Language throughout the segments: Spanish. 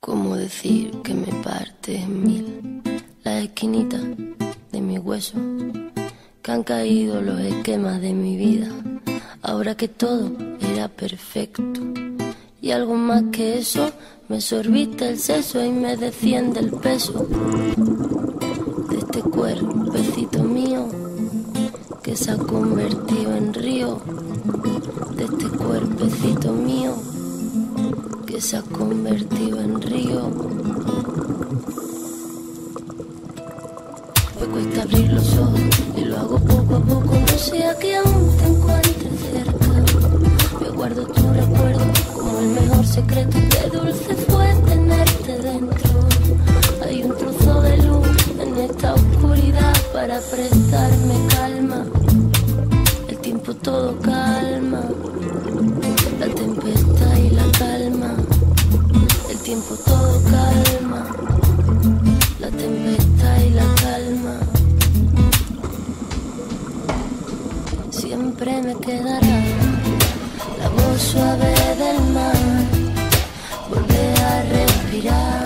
¿Cómo decir que me parte mil las esquinitas de mi hueso? Que han caído los esquemas de mi vida, ahora que todo era perfecto. Y algo más que eso, me sorbiste el seso y me desciende el peso de este cuerpecito mío que se ha convertido en río, de este cuerpecito mío que se ha convertido abrir los ojos y lo hago poco a poco, no sea que aún te encuentres cerca. Me guardo tu recuerdo como el mejor secreto, qué dulce fue tenerte dentro. Hay un trozo de luz en esta oscuridad para prestarme calma. El tiempo todo calma, Siempre me quedará la voz suave del mar, volver a respirar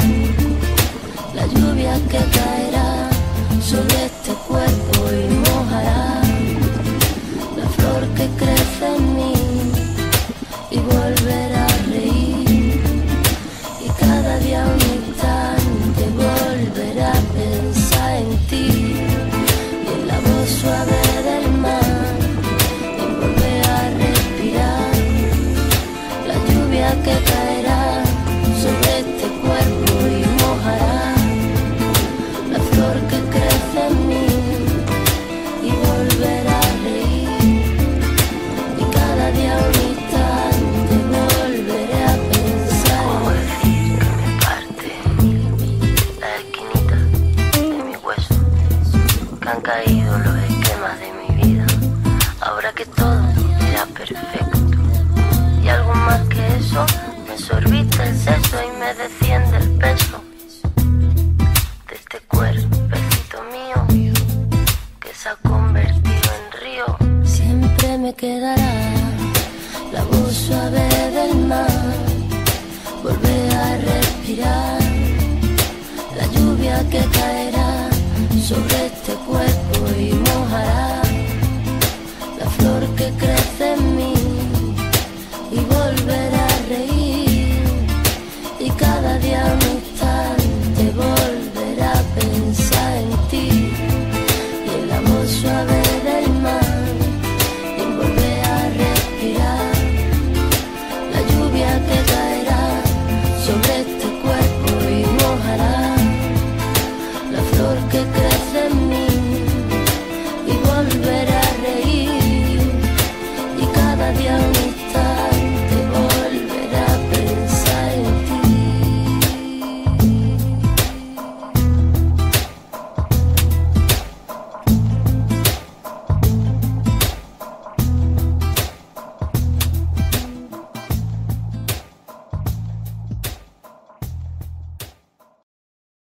la lluvia que caerá sobre este cuerpo y mojará la flor que crece han caído los esquemas de mi vida. Ahora que todo era perfecto. Y algo más que eso me sorbiste el seso y me desciende el peso. De este cuerpecito mío que se ha convertido en río. Siempre me quedará la voz suave del mar, volver a respirar la lluvia que caerá sobre este y mojará la flor que crece en mí y volverá a reír. Y cada día me